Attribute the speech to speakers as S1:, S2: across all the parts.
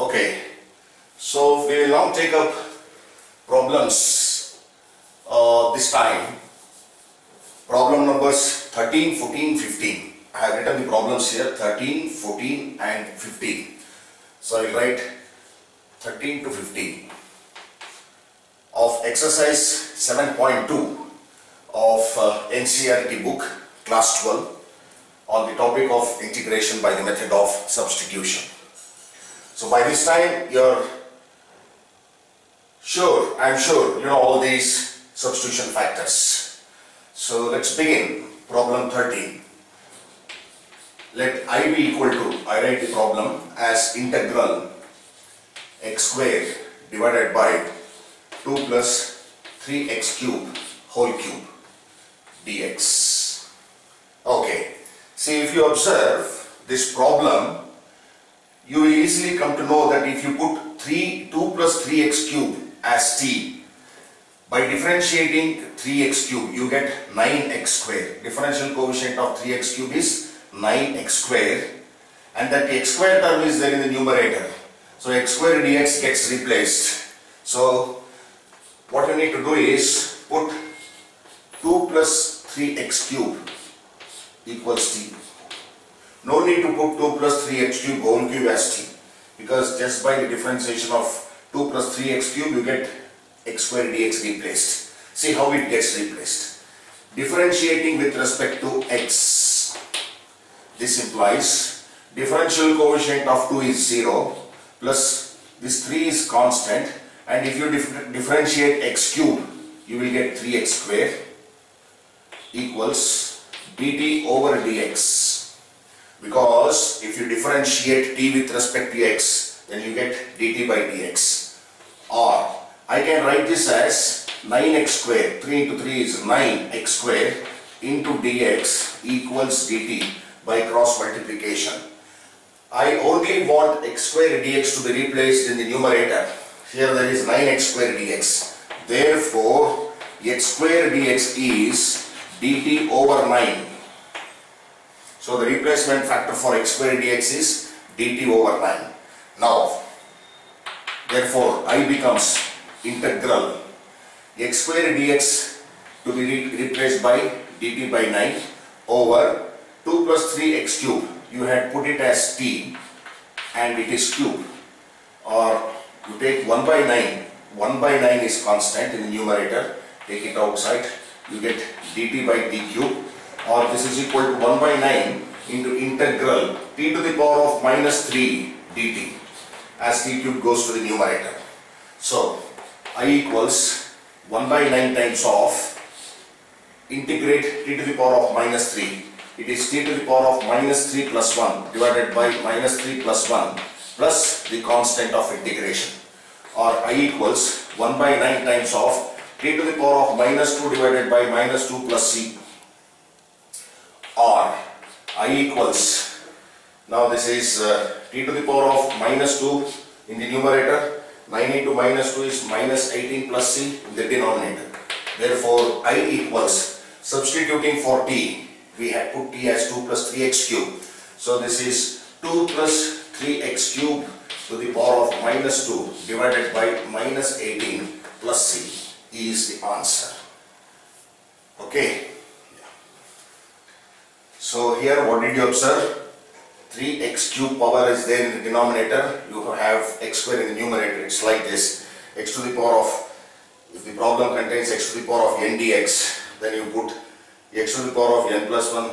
S1: Okay, so we will now take up problems uh, this time. Problem numbers 13, 14, 15. I have written the problems here 13, 14 and 15. So I will write 13 to 15 of exercise 7.2 of uh, NCERT book class 12 on the topic of integration by the method of substitution. So by this time you're sure, I'm sure you know all these substitution factors. So let's begin problem 13. Let i be equal to, I write the problem as integral x squared divided by 2 plus 3x cube whole cube dx. Okay, see if you observe this problem, you will easily come to know that if you put 3, 2 plus 3x cube as t, by differentiating 3x cube, you get 9x square. Differential coefficient of 3x cube is 9x square and that x square term is there in the numerator. So x square dx gets replaced. So what you need to do is put 2 plus 3x cube equals t. No need to put 2 plus 3x cube whole cube as t because just by the differentiation of 2 plus 3x cube you get x square dx replaced. See how it gets replaced. Differentiating with respect to x. This implies differential coefficient of 2 is 0 plus this 3 is constant and if you dif differentiate x cube you will get 3x square equals dt over dx because if you differentiate t with respect to x then you get dt by dx. Or I can write this as 9x square. 3 into 3 is 9x square into dx equals dt by cross multiplication. I only want x square dx to be replaced in the numerator. Here there is 9x square dx. Therefore x square dx is dt over 9 so the replacement factor for x square dx is dt over 9 now therefore i becomes integral x square dx to be re replaced by dt by 9 over 2 plus 3x cube. You had put it as t and it is cube. Or you take 1 by 9 1 by 9 is constant in the numerator. Take it outside you get dt by t cube or this is equal to 1 by 9 into integral t to the power of minus 3 dt as t cube goes to the numerator. So i equals 1 by 9 times of integrate t to the power of minus 3 it is t to the power of minus 3 plus 1 divided by minus 3 plus 1 plus the constant of integration. Or i equals 1 by 9 times of t to the power of minus 2 divided by minus 2 plus c or i equals now this is uh, t to the power of minus 2 in the numerator 9 into minus 2 is minus 18 plus c in the denominator therefore i equals substituting for t we have put t as 2 plus 3x cube so this is 2 plus 3x cube to the power of minus 2 divided by minus 18 plus c is the answer. Okay. So here what did you observe? 3x cube power is there in the denominator. You have x square in the numerator. It's like this. x to the power of, if the problem contains x to the power of n dx, then you put x to the power of n plus 1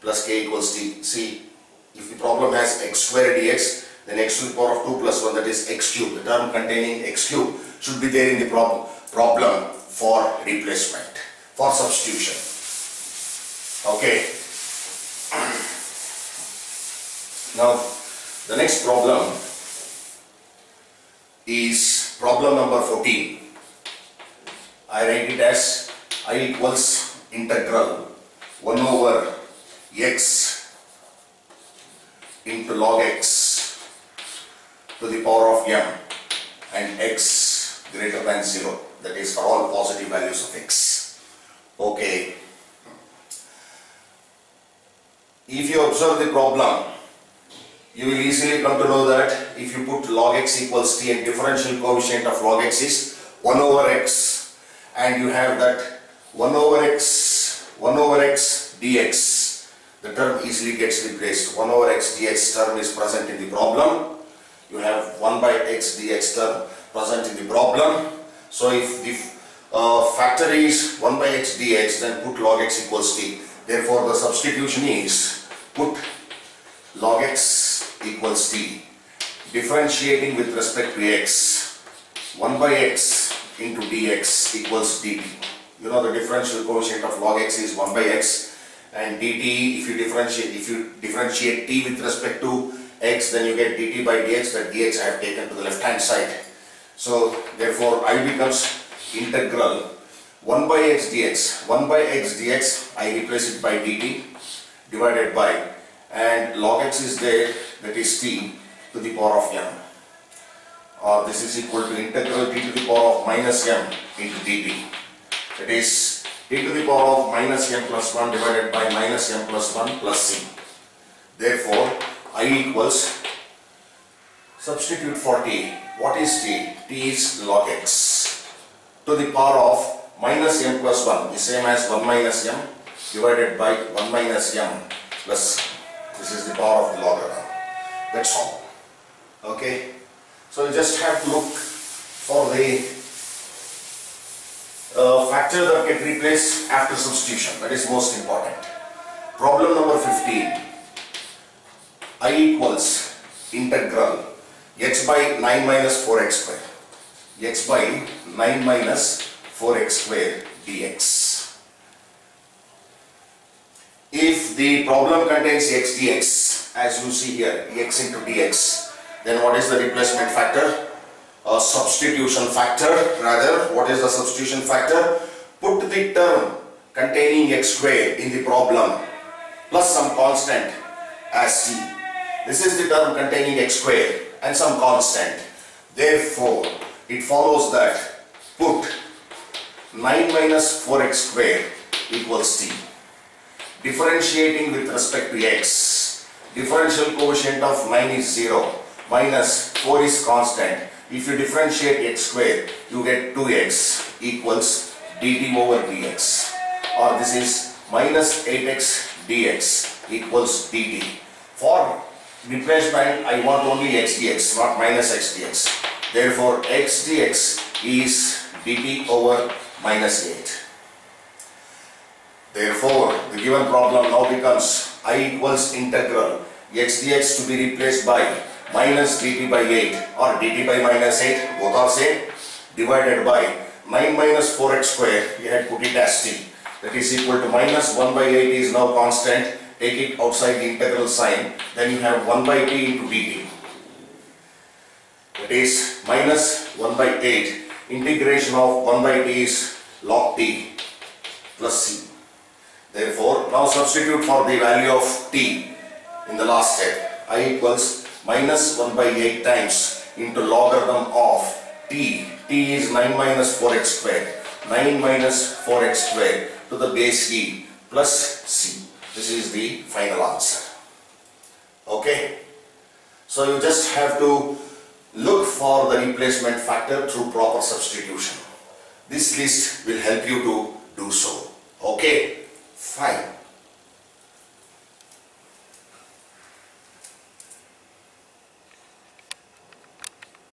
S1: plus k equals t. See, if the problem has x square dx, then x to the power of 2 plus 1 that is x cube. The term containing x cube should be there in the problem problem for replacement, for substitution. Okay. Now, the next problem is problem number 14. I write it as i equals integral 1 over x into log x to the power of m and x greater than 0 that is for all positive values of x. Okay. If you observe the problem, you will easily come to know that if you put log x equals t and differential coefficient of log x is 1 over x and you have that 1 over x 1 over x dx the term easily gets replaced. 1 over x dx term is present in the problem. You have 1 by x dx term present in the problem. So if the uh, factor is 1 by x dx then put log x equals t. Therefore the substitution is put log x equals t. Differentiating with respect to x 1 by x into dx equals dt. You know the differential coefficient of log x is 1 by x and dt if you differentiate if you differentiate t with respect to x then you get dt by dx that dx I have taken to the left hand side. So therefore I becomes integral. 1 by x dx 1 by x dx I replace it by dt divided by and log x is there that is t to the power of m. Or this is equal to integral t to the power of minus m into dt that is t to the power of minus m plus 1 divided by minus m plus 1 plus c. Therefore i equals substitute for t. What is t? T is log x to the power of minus m plus 1 the same as 1 minus m divided by 1 minus m plus this is the power of the logarithm that's all. Okay? So you just have to look for the uh, factor that get replaced after substitution. That is most important. Problem number 15 i equals integral x by 9 minus 4x square. X by 9 minus 4x square dx if the problem contains x dx as you see here x into dx. Then what is the replacement factor? A substitution factor rather what is the substitution factor? Put the term containing x square in the problem plus some constant as t this is the term containing x square and some constant. Therefore it follows that put 9 minus 4x square equals t differentiating with respect to x. Differential coefficient of 9 is 0 minus 4 is constant. If you differentiate x squared, you get 2x equals dt over dx. Or this is minus 8x dx equals dt. For replacement I want only x dx not minus x dx. Therefore x dx is dt over minus 8 Therefore, the given problem now becomes i equals integral x dx to be replaced by minus dt by 8 or dt by minus 8, both are same, divided by 9 minus 4x square, we had put it as t. That is equal to minus 1 by 8 is now constant, take it outside the integral sign, then you have 1 by t into dt. That is minus 1 by 8, integration of 1 by t is log t plus c. Therefore, now substitute for the value of t in the last step. i equals minus 1 by 8 times into logarithm of t. t is 9 minus 4x squared. 9 minus 4x squared to the base e plus c. This is the final answer. Okay. So you just have to look for the replacement factor through proper substitution. This list will help you to do so. Okay. Sai.